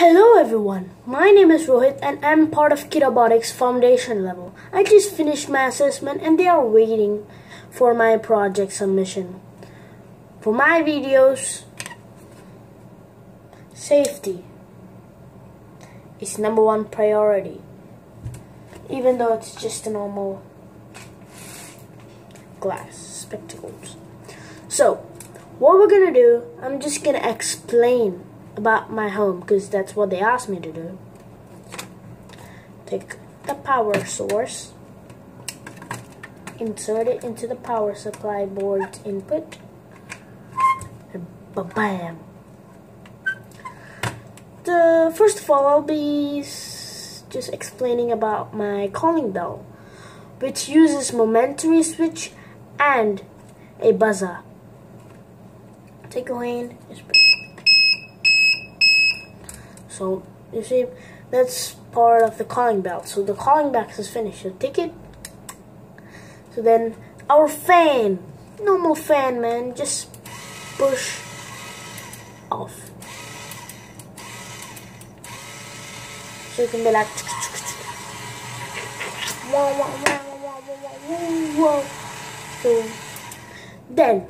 Hello everyone, my name is Rohith and I'm part of Kidobotikz foundation level. I just finished my assessment and they are waiting for my project submission. For my videos, safety is number one priority. Even though it's just a normal glass, spectacles. So, what we're gonna do, I'm just gonna explain about my home because that's what they asked me to do. Take the power source, insert it into the power supply board's input, and bam. The first of all, I'll be just explaining about my calling bell, which uses momentary switch and a buzzer. Take a lane. So you see, that's part of the calling belt. So the calling box is finished. So take it. So then our fan, normal fan, man, just push off. So you can be like, Whoa, whoa, whoa, whoa, whoa, whoa. so then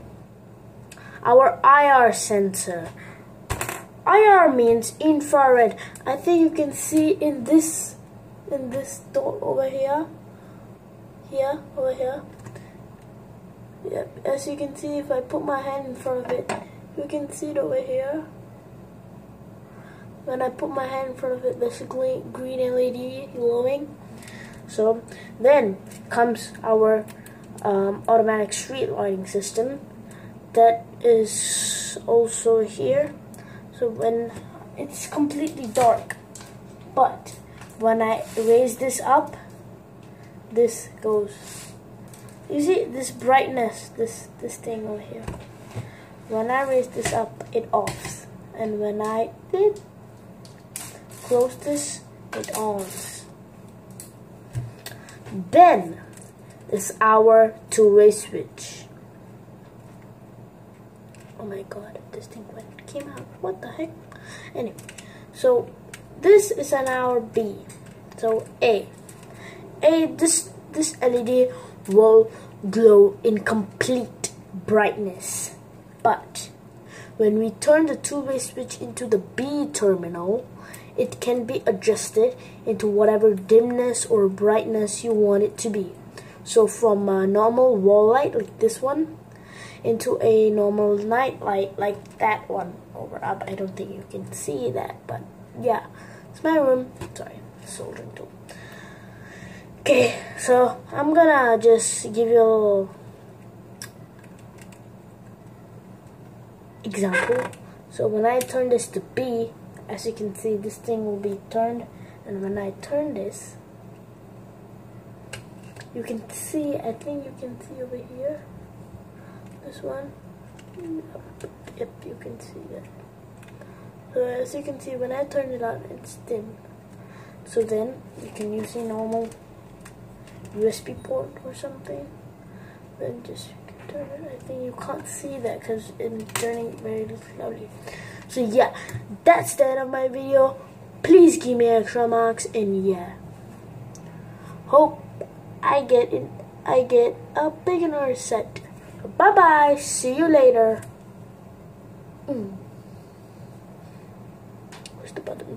our IR sensor IR means infrared. I think you can see in this in this dot over here. Here, over here. Yep, as you can see if I put my hand in front of it, you can see it over here. When I put my hand in front of it, there's a green, green LED glowing. So then comes our um, automatic street lighting system that is also here so when it's completely dark. But when I raise this up this goes. You see this brightness this this thing over here? When I raise this up it offs. And when I did close this it ons. Then is our two-way switch oh my god this thing went came out what the heck? Anyway so this is an hour B. So A. A this this LED will glow in complete brightness. But when we turn the two-way switch into the B terminal it can be adjusted into whatever dimness or brightness you want it to be. So from a normal wall light like this one into a normal night light like that one over up. I don't think you can see that, but yeah, it's my room. Sorry, soldering tool. Okay, so I'm gonna just give you a little example. So when I turn this to B, as you can see, this thing will be turned, and when I turn this, you can see, I think you can see over here, this one, yep, you can see that. So as you can see, when I turn it on, it's dim. So then, you can use a normal USB port or something. Then just turn it. I think you can't see that because it's turning very slowly. So yeah, that's the end of my video. Please give me extra marks and yeah. Hope I get. I get a beginner set. Bye bye. See you later. Mm. Where's the button there?